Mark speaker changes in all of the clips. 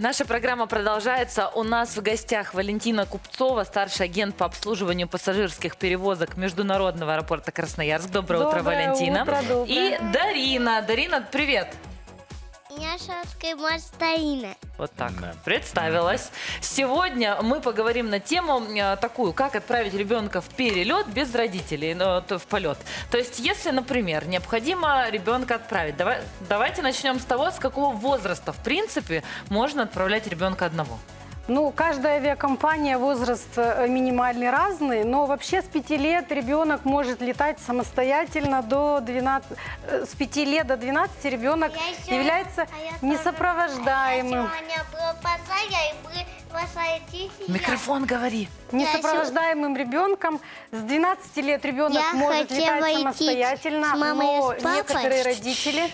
Speaker 1: Наша программа продолжается. У нас в гостях Валентина Купцова, старший агент по обслуживанию пассажирских перевозок Международного аэропорта Красноярск. Доброе, утро,
Speaker 2: Доброе
Speaker 1: Валентина.
Speaker 2: утро, доброе.
Speaker 1: И Дарина. Дарина, привет.
Speaker 3: Я шаткой Марстаина.
Speaker 1: Вот так.
Speaker 4: Да.
Speaker 1: Представилась. Сегодня мы поговорим на тему э, такую, как отправить ребенка в перелет без родителей, ну, то в полет. То есть, если, например, необходимо ребенка отправить, давай, давайте начнем с того, с какого возраста, в принципе, можно отправлять ребенка одного.
Speaker 2: Ну, каждая авиакомпания, возраст э, минимальный разный, но вообще с 5 лет ребенок может летать самостоятельно до 12, э, с 5 лет до 12 ребенок
Speaker 3: Я ещё-
Speaker 2: является
Speaker 3: а
Speaker 2: несопровождаемым.
Speaker 3: Посадите
Speaker 1: Микрофон говори.
Speaker 2: Несопровождаемым ребенком с 12 лет ребенок
Speaker 3: Я
Speaker 2: может летать самостоятельно, но некоторые родители,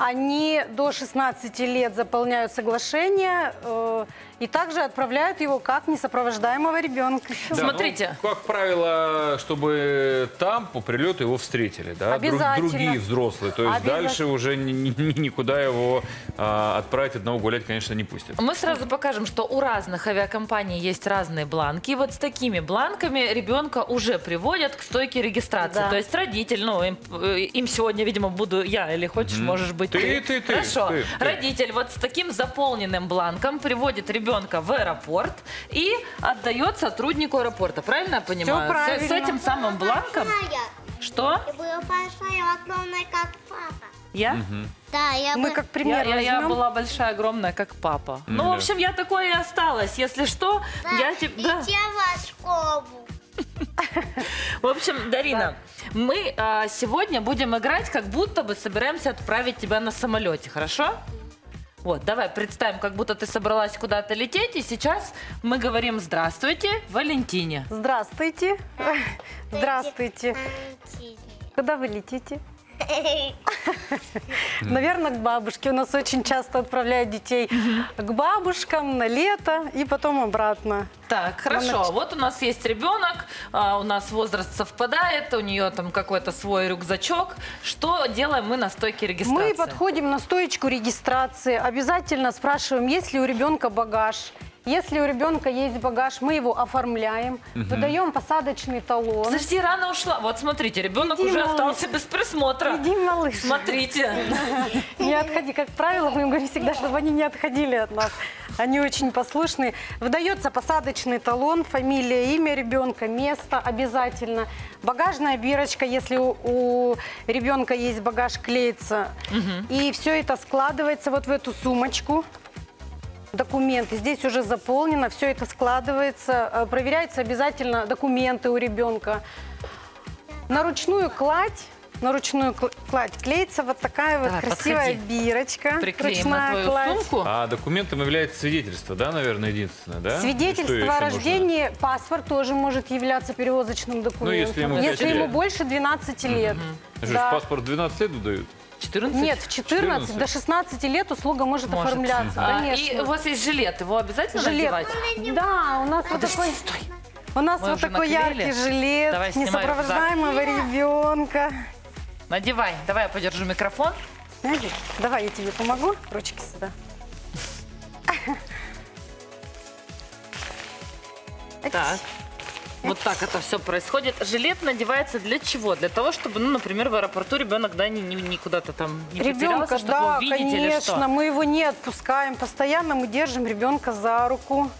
Speaker 2: они до 16 лет заполняют соглашение э, и также отправляют его как несопровождаемого ребенка.
Speaker 4: Да,
Speaker 1: Смотрите.
Speaker 4: ну, как правило, чтобы там по прилету его встретили, да? друг-
Speaker 2: Обязательно.
Speaker 4: другие взрослые. То есть дальше уже ни- ни- никуда его а, отправить одного гулять, конечно, не пустят.
Speaker 1: Мы сразу покажем, что у разных авиакомпаний есть разные бланки. И вот с такими бланками ребенка уже приводят к стойке регистрации.
Speaker 2: Да.
Speaker 1: То есть родитель, ну, им, э, им сегодня, видимо, буду я, или хочешь, можешь быть
Speaker 4: Ты, ты, ты,
Speaker 1: Хорошо.
Speaker 4: ты, ты.
Speaker 1: Родитель вот с таким заполненным бланком приводит ребенка в аэропорт и отдает сотруднику аэропорта. Правильно я понимаю? С- С,
Speaker 2: правильно.
Speaker 1: этим самым бланком. Что?
Speaker 3: Я была большая, огромная, как папа.
Speaker 1: Я?
Speaker 3: Да, я
Speaker 2: Мы
Speaker 3: бы-
Speaker 2: как пример
Speaker 1: я, я- была большая, огромная, как папа. Ну, в
Speaker 4: да.
Speaker 1: общем, я такое и осталась. Если что,
Speaker 3: Да,
Speaker 1: я тебе... Да.
Speaker 3: в школу.
Speaker 1: В общем, Дарина, мы а, сегодня будем играть, как будто бы собираемся отправить тебя на самолете, хорошо? Вот, давай представим, как будто ты собралась куда-то лететь, и сейчас мы говорим «Здравствуйте, Валентине».
Speaker 2: Здравствуйте. Здравствуйте. Куда вы летите? Наверное, к бабушке. У нас очень часто отправляют детей к бабушкам на лето и потом обратно.
Speaker 1: Так, хорошо. Вот у нас есть ребенок, а, у нас возраст совпадает, у нее там какой-то свой рюкзачок. Что делаем мы на стойке регистрации?
Speaker 2: Мы подходим на стоечку регистрации, обязательно спрашиваем, есть ли у ребенка багаж. Если у ребенка есть багаж, мы его оформляем, выдаем посадочный талон.
Speaker 1: Подожди, рано ушла. Вот смотрите, ребенок
Speaker 2: Иди,
Speaker 1: уже
Speaker 2: малыш.
Speaker 1: остался без присмотра.
Speaker 2: Иди, малыш.
Speaker 1: Смотрите.
Speaker 2: Не отходи. Как правило, мы им говорим всегда, чтобы они не отходили от нас. Они очень послушные. Выдается посадочный талон, фамилия, имя ребенка, место обязательно. Багажная бирочка, если у, у ребенка есть багаж, клеится. И все это складывается вот в эту сумочку. Документы. Здесь уже заполнено, все это складывается. Э, Проверяются обязательно документы у ребенка. На ручную кладь, на ручную кл- кладь клеится вот такая вот
Speaker 1: Давай,
Speaker 2: красивая
Speaker 1: подходи.
Speaker 2: бирочка.
Speaker 1: Приклеим на твою
Speaker 2: кладь.
Speaker 1: сумку.
Speaker 4: А документом является свидетельство, да, наверное, единственное, да?
Speaker 2: Свидетельство о рождении, паспорт тоже может являться перевозочным документом.
Speaker 4: Ну, если ему
Speaker 2: Если ему больше 12 лет.
Speaker 4: Что,
Speaker 2: Да.
Speaker 4: паспорт 12 лет выдают?
Speaker 1: 14?
Speaker 2: Нет, в 14,
Speaker 4: 14?
Speaker 2: до 16 лет услуга может,
Speaker 1: Может.
Speaker 2: оформляться,
Speaker 1: А,
Speaker 2: конечно.
Speaker 1: и у вас есть жилет, его обязательно
Speaker 2: Жилет.
Speaker 1: надевать?
Speaker 2: Да, у нас вот
Speaker 1: Подожди,
Speaker 2: такой...
Speaker 1: стой.
Speaker 2: У нас
Speaker 1: Мы
Speaker 2: вот такой
Speaker 1: наклеили?
Speaker 2: яркий жилет
Speaker 1: Давай,
Speaker 2: несопровождаемого ребенка.
Speaker 1: Надевай. Давай я подержу микрофон.
Speaker 2: Знаете, давай я тебе помогу. Ручки сюда.
Speaker 1: Так. Вот так это все происходит. Жилет надевается для чего? Для того, чтобы, ну, например, в аэропорту ребенок да, ни, ни- ни куда-то там не
Speaker 2: Ребенка,
Speaker 1: потерялся, чтобы
Speaker 2: да,
Speaker 1: его видеть или что?
Speaker 2: конечно, мы его не отпускаем. Постоянно мы держим ребенка за руку.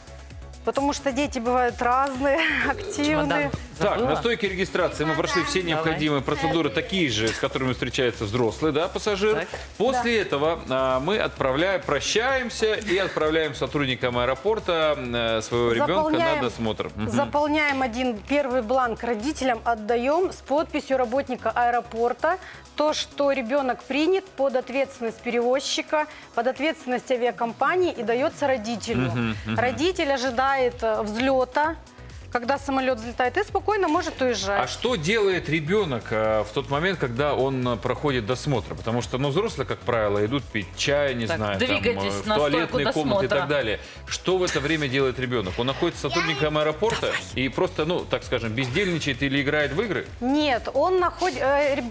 Speaker 2: Потому что дети бывают разные, активные.
Speaker 1: Чемодан
Speaker 4: Так,
Speaker 1: забыла?
Speaker 4: на стойке регистрации мы прошли все необходимые процедуры, такие же, с которыми встречаются взрослые, да, пассажир.
Speaker 1: Так.
Speaker 4: После этого а, мы отправляем, прощаемся и отправляем сотрудникам аэропорта э, своего ребенка на
Speaker 2: Заполняем-
Speaker 4: досмотр.
Speaker 2: Заполняем один первый бланк родителям, отдаем с подписью работника аэропорта. То, что ребенок принят под ответственность перевозчика, под ответственность авиакомпании и дается родителю. Родитель ожидает э, взлета, когда самолет взлетает, и спокойно может уезжать.
Speaker 4: А что делает ребенок э, в тот момент, когда он э, проходит досмотр? Потому что, ну, взрослые, как правило, идут пить чай, не
Speaker 1: Так,
Speaker 4: знаю, там, э, в туалетные комнаты и так далее. Что в это время делает ребенок? Он находится с сотрудником аэропорта и просто, ну, так скажем, бездельничает или играет в игры?
Speaker 2: Нет, он находит,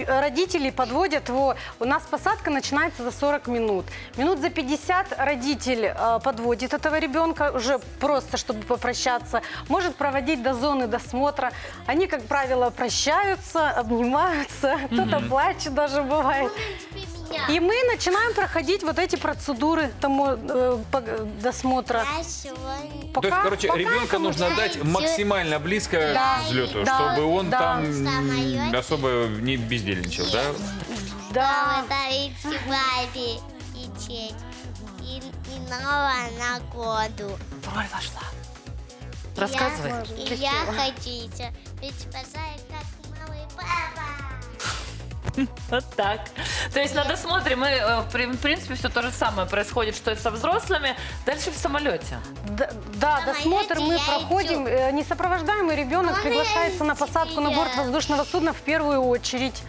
Speaker 2: родители подводят его. У нас посадка начинается за 40 минут. Минут за 50 родитель подводит этого ребенка уже просто, чтобы попрощаться. Может проводить до зоны досмотра. Они, как правило, прощаются, обнимаются, кто-то плачет даже бывает.
Speaker 3: меня.
Speaker 2: И мы начинаем проходить вот эти процедуры тому, э, пог- досмотра.
Speaker 3: Сегодня...
Speaker 4: То есть,
Speaker 2: Пока-
Speaker 4: короче,
Speaker 2: пока
Speaker 4: ребенка нужно
Speaker 3: да,
Speaker 4: дать
Speaker 3: идет.
Speaker 4: максимально близко
Speaker 2: Да,
Speaker 4: к взлету,
Speaker 2: да,
Speaker 4: чтобы он
Speaker 2: да.
Speaker 4: там особо не бездельничал, да?
Speaker 2: Да.
Speaker 3: И честь. И, и новую нагоду.
Speaker 1: В роль вошла. Рассказывай.
Speaker 3: Я, хотите быть спасать, как мама и папа.
Speaker 1: Вот так. То есть на досмотре мы, э, в при- в принципе, все то же самое происходит, что и со взрослыми. Дальше в самолете.
Speaker 2: Да, да,
Speaker 3: Мама,
Speaker 2: досмотр мы проходим. Э, Несопровождаемый ребенок
Speaker 3: Мама,
Speaker 2: приглашается на посадку на борт воздушного судна в первую очередь.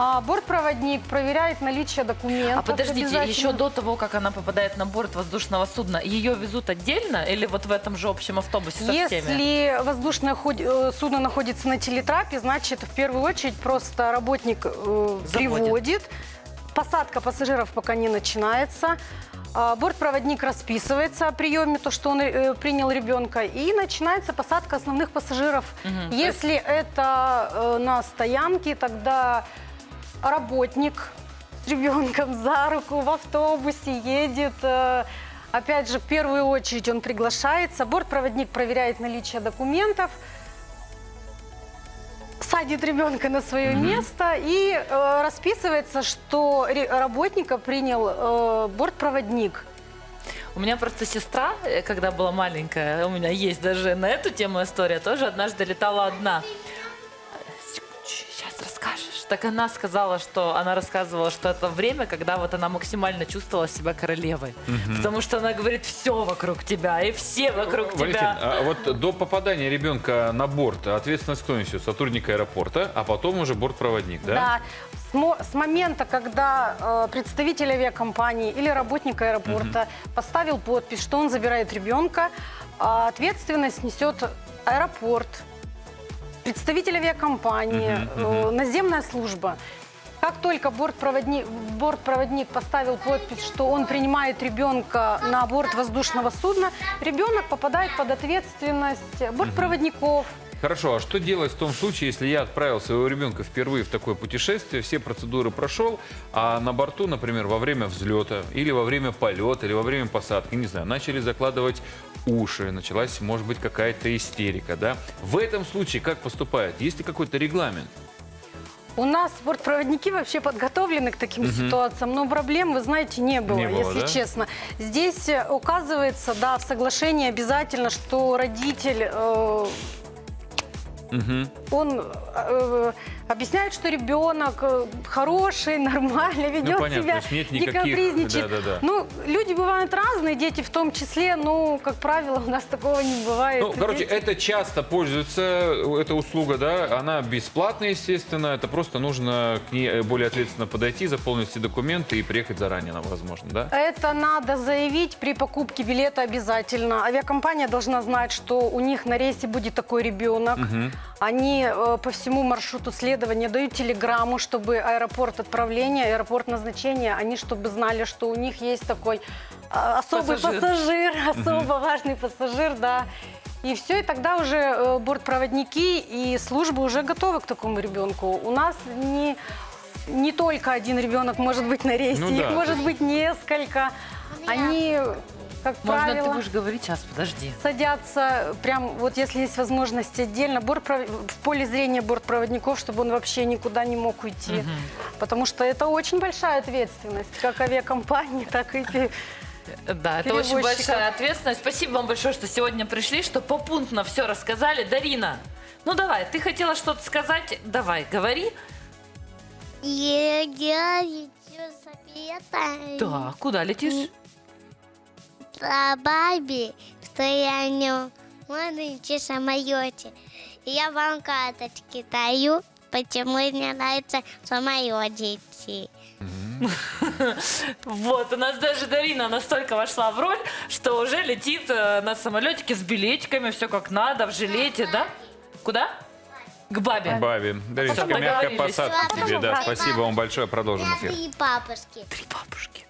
Speaker 2: А бортпроводник проверяет наличие документов.
Speaker 1: А подождите, еще до того, как она попадает на борт воздушного судна, ее везут отдельно или вот в этом же общем автобусе со всеми?
Speaker 2: Если воздушное э, судно находится на телетрапе, значит, в первую очередь просто работник э, приводит. Посадка пассажиров пока не начинается. А, Бортпроводник расписывается о приеме, то, что он э, принял ребенка, и начинается посадка основных пассажиров.
Speaker 1: Мгм.
Speaker 2: Если это э, на стоянке, тогда работник с ребенком за руку в автобусе едет. э, Опять же, в первую очередь он приглашается. Бортпроводник проверяет наличие документов, садит ребенка на свое место и э, расписывается, что работника принял э, бортпроводник.
Speaker 1: У меня просто сестра, э, когда была маленькая, у меня есть даже на эту тему история, тоже однажды летала одна. Так она сказала, что она рассказывала, что это время, когда вот она максимально чувствовала себя королевой. Потому что она говорит, все вокруг тебя, и все вокруг
Speaker 4: Валентин,
Speaker 1: тебя.
Speaker 4: а вот до попадания ребенка на борт ответственность кто несет? Сотрудник аэропорта, а потом уже бортпроводник, да?
Speaker 2: Да. С, с момента, когда э, представитель авиакомпании или работник аэропорта поставил подпись, что он забирает ребенка, а ответственность несет аэропорт, представитель авиакомпании, э, наземная служба. Как только бортпроводник, бортпроводник поставил подпись, что он принимает ребенка на борт воздушного судна, ребенок попадает под ответственность бортпроводников.
Speaker 4: Хорошо, а что делать в том случае, если я отправил своего ребенка впервые в такое путешествие, все процедуры прошел, а на борту, например, во время взлета, или во время полета, или во время посадки, не знаю, начали закладывать уши, началась, может быть, какая-то истерика, да? В этом случае как поступают? Есть ли какой-то регламент?
Speaker 2: У нас бортпроводники вообще подготовлены к таким ситуациям, но проблем, вы знаете, не было,
Speaker 4: Не было,
Speaker 2: если
Speaker 4: да?
Speaker 2: честно. Здесь э, указывается, да, в соглашении обязательно, что родитель, э,
Speaker 4: Мгм.
Speaker 2: он э, объясняет, что ребенок э, хороший, нормально ведет
Speaker 4: Ну, понятно,
Speaker 2: себя,
Speaker 4: есть нет
Speaker 2: не
Speaker 4: никаких-
Speaker 2: капризничает.
Speaker 4: да-да-да.
Speaker 2: Ну, люди бывают разные, дети в том числе, но, как правило, у нас такого не бывает.
Speaker 4: Ну, короче,
Speaker 2: Дети-
Speaker 4: это часто пользуется, э, эта услуга, да, она бесплатная, естественно, это просто нужно к ней э, более ответственно подойти, заполнить все документы и приехать заранее, нам, возможно, да?
Speaker 2: Это надо заявить при покупке билета обязательно. Авиакомпания должна знать, что у них на рейсе будет такой ребенок. Они э, по всему маршруту следования дают телеграмму, чтобы аэропорт отправления, аэропорт назначения, они чтобы знали, что у них есть такой э, особый
Speaker 1: Пассажир.
Speaker 2: пассажир, особо важный пассажир, да. И все, и тогда уже э, бортпроводники и службы уже готовы к такому ребенку. У нас не, не только один ребенок может быть на рейсе,
Speaker 4: Ну
Speaker 2: их
Speaker 4: да, то
Speaker 2: может
Speaker 4: есть-
Speaker 2: быть несколько. Они, как
Speaker 1: Можно ты
Speaker 2: правило,
Speaker 1: будешь говорить сейчас, подожди.
Speaker 2: садятся прям, вот если есть возможность отдельно, бортпро- в поле зрения бортпроводников, чтобы он вообще никуда не мог уйти. Потому что это очень большая ответственность, как авиакомпании, так и
Speaker 1: Да, это очень большая ответственность. Спасибо вам большое, что сегодня пришли, что попунктно все рассказали. Дарина, ну давай, ты хотела что-то сказать? Давай, говори.
Speaker 3: Я, я лечу с.
Speaker 1: Да, куда летишь?
Speaker 3: За баби, что я не маленький самолете. И я вам карточки даю, почему мне нравится в самолете идти.
Speaker 1: Вот, у нас даже Дарина настолько вошла в роль, что уже летит э, на самолетике с билетиками, все как надо, в жилете, да? Куда? К бабе.
Speaker 4: Баби, Дариночка,
Speaker 1: Потом
Speaker 4: мягкой
Speaker 1: договорились.
Speaker 4: посадки тебе, да. Спасибо вам большое. Продолжим эфир.
Speaker 3: И бабушки.
Speaker 1: Три бабушки.